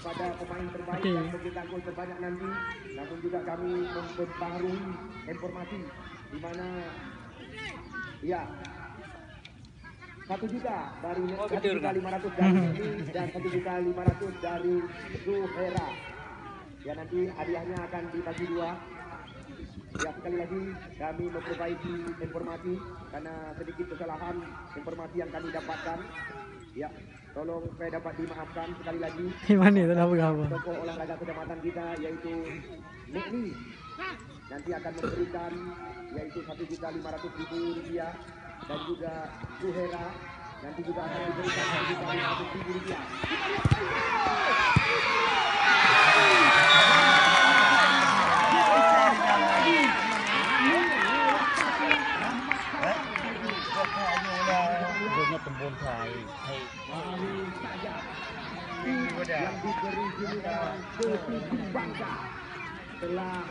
kepada pemain terbaik Okey. yang mencetak gol terbanyak nanti. Namun juga kami memperbaharui informasi di mana ya satu juta dari satu juta lima ratus dari Messi dan satu juta lima ratus dari Zuhera. Ya nanti hadiahnya akan dibagi dua. Ya sekali lagi kami memperbaiki informasi karena sedikit kesalahan informasi yang kami dapatkan. Ya tolong saya dapat dimaafkan sekali lagi. Gimana tak ada apa-apa. tokoh olahraga kecamatan kita yaitu Nikni nanti akan memberikan yaitu satu juta lima ratus ribu rupiah. Dan juga Zuhera. Nanti juga akan diberikan satu juta lima ratus ribu rupiah. punya pembonsai hei yang diberi julukan kepiting bangsa telah